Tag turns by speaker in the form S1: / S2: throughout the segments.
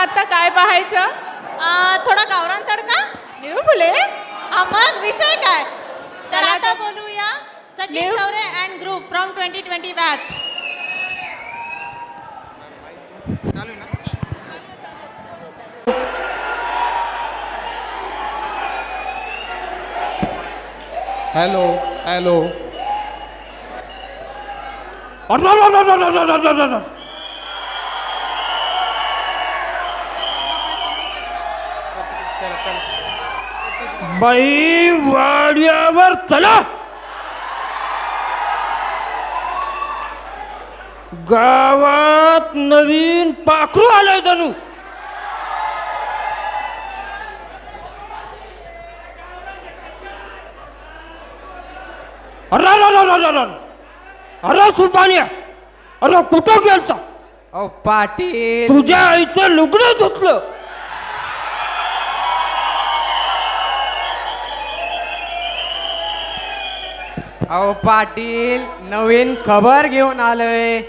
S1: आता काय पाहायचं?
S2: थोडा गावरान तडका?
S1: निळू फुले?
S2: हा, मग विषय काय? तर आता बोलूया Sachin Chaure and group from twenty twenty batch
S3: hello hello
S4: बाई वाड्यावर चला. गावात नवीन पाखरू आलंय जणू. अरे अरे अरे सुपान्या अरे कुठं गेलता?
S3: अहो पाटील.
S4: तुझ्या आईचं लुगडं धुतलं.
S3: अहो पाटील नवीन खबर घेऊन आलोय.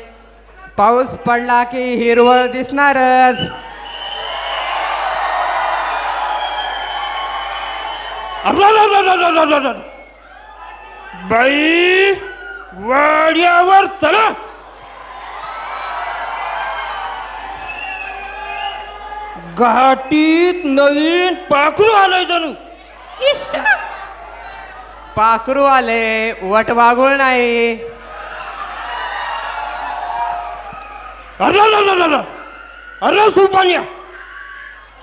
S3: पाऊस पडला की हिरवळ दिसणारच.
S4: बाई वाड्यावर चला. घाटीत नवीन पाखरू आलंय जणू
S3: पाखरू आले वट वागुळ नाही.
S4: अरे अरे अरे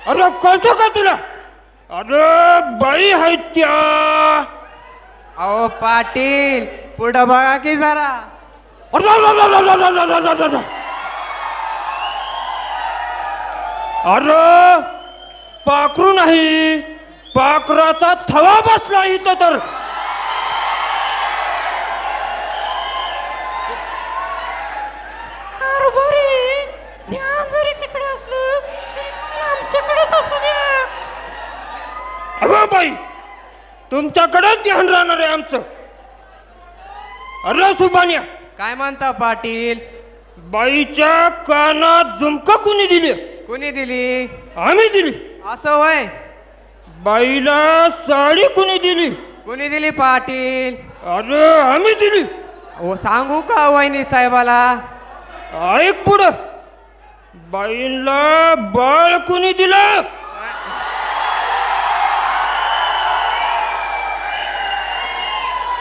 S4: अरे कळतो का तुला? अरे बाई आहे त्या.
S3: अहो पाटील पुढं बघा की जरा.
S4: अरे अरे पाखरू नाही पाखराचा थवा बसला इथं तर. बाई तुमच्याकडेच ध्यान राहणार आहे आमचं. अरे सुबान्या
S3: काय म्हणता पाटील?
S4: बाईच्या कानात झुमका कुणी दिली?
S3: कुणी दिली?
S4: आम्ही दिली.
S3: असं होय?
S4: बाईला साडी कुणी दिली?
S3: कुणी दिली पाटील?
S4: अरे आम्ही दिली.
S3: ओ सांगू का वहिनी साहेबाला?
S4: ऐक पुढं. बाईंला बाळ कुणी दिलं?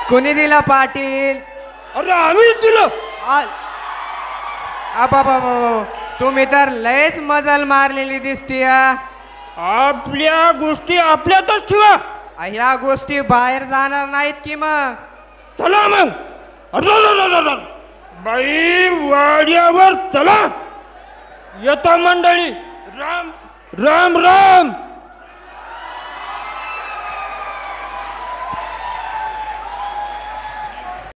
S3: कुणी दिला पाटील?
S4: अरे आम्हीच दिलं.
S3: बाबा तुम्ही तर लयच मजल मारलेली दिसती
S4: आपल्या गोष्टी आपल्यातच ठेवा.
S3: ह्या गोष्टी बाहेर जाणार नाहीत की मग?
S4: चला मग. बाई वाड्यावर चला. येता मंडळी. राम राम राम.